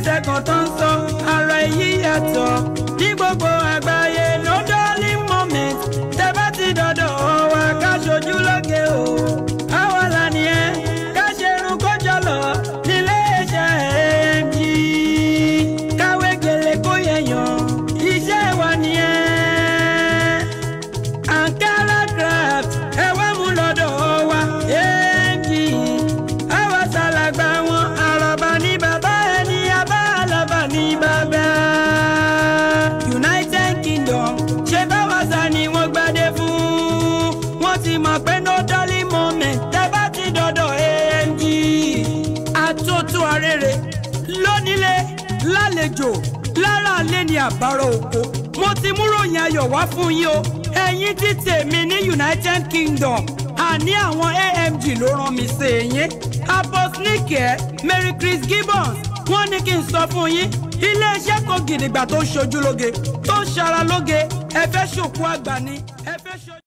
ìgbésẹ̀ kan tó ń sọ ara èyí yàtọ̀ ní gbogbo àgbáyé ló dọ́ọ̀lì moment tẹ́ bá ti dọ̀dọ̀ wa ká ṣojú lóge o àwa là ní ẹ ká ṣe irun kó jọlọ nílé iṣẹ́ AMG káwé gèlè kó yẹyàn iṣẹ́ wa ní ẹ àǹkà. ní bàbá. United Kingdom ṣe báwa sá ni wọ́n gbadé fún. Wọ́n ti mọ̀ pé no dolly moment tẹ́ bá ti dọ̀dọ̀ AMG. Àtótó arére lónílé lálejò lára àlẹ́ ni àbárò òkú. Mo ti mú ròyìn ayọ̀ wá fún yín o. Ẹ̀yin ti tèmi ní United Kingdom. Àní àwọn AMG ló rán mi sí yín. Abosnike Mary Chris Gibbons wọ́n ní kí n sọ fún yín iléeṣẹ́ kan gidigba tó ń ṣojú lóge tó ń ṣara lóge ẹ fẹ́ ṣòkú àgbà ni ẹ fẹ́ ṣojú.